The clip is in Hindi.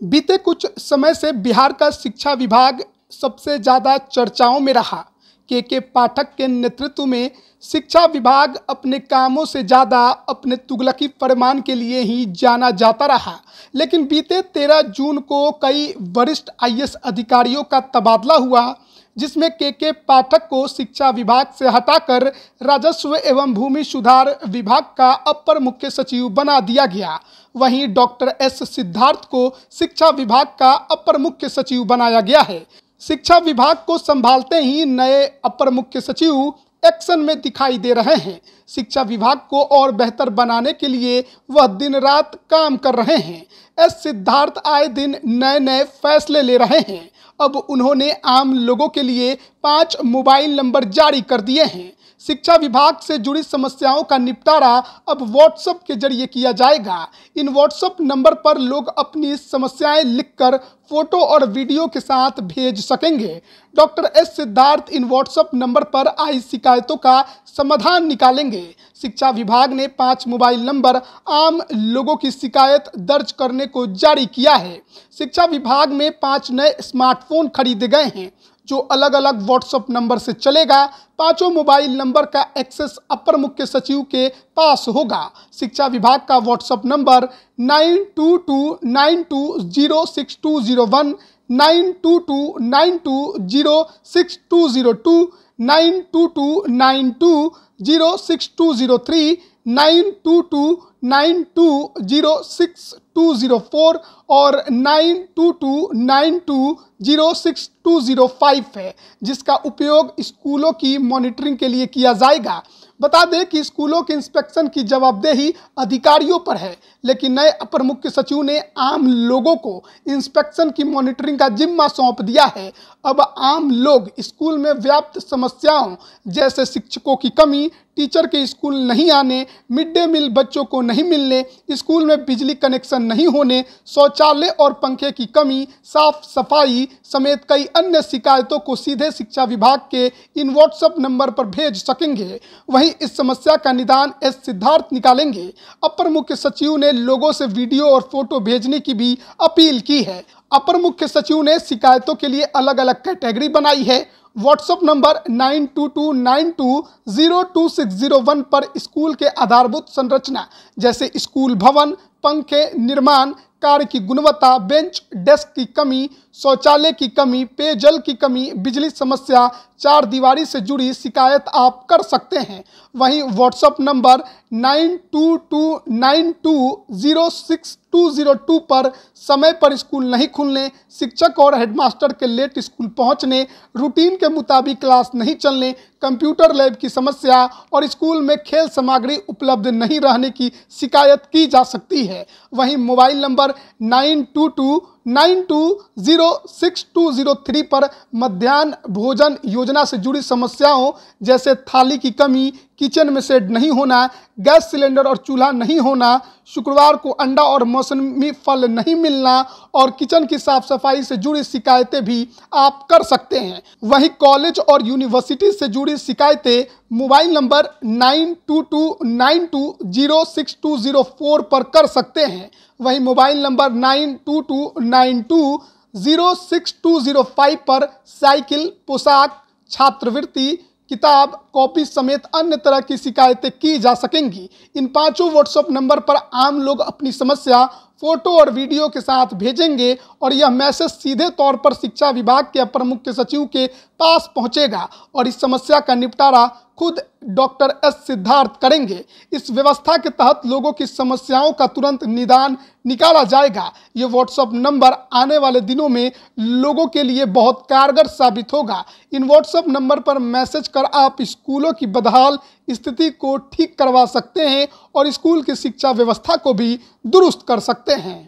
बीते कुछ समय से बिहार का शिक्षा विभाग सबसे ज़्यादा चर्चाओं में रहा। के के पाठक के नेतृत्व में शिक्षा विभाग अपने कामों से ज़्यादा अपने तुगलकी फरमान के लिए ही जाना जाता रहा। लेकिन बीते तेरह जून को कई वरिष्ठ आईएएस अधिकारियों का तबादला हुआ। जिसमें के के पाठक को शिक्षा विभाग से हटाकर राजस्व एवं भूमि सुधार विभाग का अपर मुख्य सचिव बना दिया गया। वहीं डॉक्टर एस सिद्धार्थ को शिक्षा विभाग का अपर मुख्य सचिव बनाया गया है। शिक्षा विभाग को संभालते ही नए अपर मुख्य सचिव एक्शन में दिखाई दे रहे हैं। शिक्षा विभाग को और बेहतर बनाने के लिए वह दिन रात काम कर रहे हैं। एस सिद्धार्थ आए दिन नए नए फैसले ले रहे हैं। अब उन्होंने आम लोगों के लिए पाँच मोबाइल नंबर जारी कर दिए हैं। शिक्षा विभाग से जुड़ी समस्याओं का निपटारा अब व्हाट्सएप के ज़रिए किया जाएगा। इन व्हाट्सएप नंबर पर लोग अपनी समस्याएँ लिखकर फ़ोटो और वीडियो के साथ भेज सकेंगे। डॉक्टर एस सिद्धार्थ इन व्हाट्सएप नंबर पर आई शिकायतों का समाधान निकालेंगे। शिक्षा विभाग ने पाँच मोबाइल नंबर आम लोगों की शिकायत दर्ज करने को जारी किया है। शिक्षा विभाग में पाँच नए स्मार्टफ़ोन खरीदे गए हैं। जो अलग अलग व्हाट्सअप नंबर से चलेगा, पाँचों मोबाइल नंबर का एक्सेस अपर मुख्य सचिव के पास होगा। शिक्षा विभाग का WhatsApp number nine two two nine two zero six two zero one, nine two two nine two zero six two zero two nine two two nine two zero six two zero three, nine two two nine two zero six two zero four और nine two two nine two zero six two zero five है, जिसका उपयोग स्कूलों की मॉनिटरिंग के लिए किया जाएगा। बता दें कि स्कूलों के इंस्पेक्शन की जवाबदेही अधिकारियों पर है, लेकिन नए अपर मुख्य सचिव ने आम लोगों को इंस्पेक्शन की मॉनिटरिंग का जिम्मा सौंप दिया है। अब आम लोग स्कूल में व्याप्त समस्याओं जैसे शिक्षकों की कमी, टीचर के स्कूल नहीं आने, मिड डे मील बच्चों को नहीं मिलने, स्कूल में बिजली कनेक्शन नहीं होने, शौचालय और पंखे की कमी, साफ़ सफ़ाई समेत कई अन्य शिकायतों को सीधे शिक्षा विभाग के इन व्हाट्सएप नंबर पर भेज सकेंगे। वहीं इस समस्या का निदान एस सिद्धार्थ निकालेंगे। अपर मुख्य सचिव ने लोगों से वीडियो और फ़ोटो भेजने की भी अपील की है। अपर मुख्य सचिव ने शिकायतों के लिए अलग अलग कैटेगरी बनाई है। WhatsApp number nine two two nine two zero two six zero one पर स्कूल के आधारभूत संरचना, जैसे स्कूल भवन, पंखे, निर्माण, कार्य की गुणवत्ता, बेंच, डेस्क की कमी, शौचालय की कमी, पेयजल की कमी, बिजली समस्या, चार दीवारी से जुड़ी शिकायत आप कर सकते हैं। वहीं WhatsApp number nine two two nine two zero six two zero two पर समय पर स्कूल नहीं खुलने शिक्षक और हेडमास्टर के लेट स्कूल पहुँचने रूटीन के मुताबिक क्लास नहीं चलने कंप्यूटर लैब की समस्या और स्कूल में खेल सामग्री उपलब्ध नहीं रहने की शिकायत की जा सकती है वहीं mobile number nine two two nine two zero six two zero three पर मध्यान्ह भोजन योजना से जुड़ी समस्याओं जैसे थाली की कमी, किचन में सेट नहीं होना, गैस सिलेंडर और चूल्हा नहीं होना, शुक्रवार को अंडा और मौसमी फल नहीं मिलना और किचन की साफ़ सफ़ाई से जुड़ी शिकायतें भी आप कर सकते हैं। वहीं कॉलेज और यूनिवर्सिटी से जुड़ी शिकायतें mobile number nine two two nine two zero six two zero four पर कर सकते हैं। वहीं mobile number nine two two nine two zero six two zero five पर साइकिल, पोशाक, छात्रवृत्ति, किताब, कॉपी समेत अन्य तरह की शिकायतें की जा सकेंगी। इन पाँचों व्हाट्सएप नंबर पर आम लोग अपनी समस्या, फ़ोटो और वीडियो के साथ भेजेंगे और यह मैसेज सीधे तौर पर शिक्षा विभाग के अपर मुख्य सचिव के पास पहुंचेगा और इस समस्या का निपटारा खुद डॉक्टर एस सिद्धार्थ करेंगे। इस व्यवस्था के तहत लोगों की समस्याओं का तुरंत निदान निकाला जाएगा। ये व्हाट्सअप नंबर आने वाले दिनों में लोगों के लिए बहुत कारगर साबित होगा। इन व्हाट्सअप नंबर पर मैसेज कर आप स्कूलों की बदहाल स्थिति को ठीक करवा सकते हैं और स्कूल की शिक्षा व्यवस्था को भी दुरुस्त कर सकते हैं।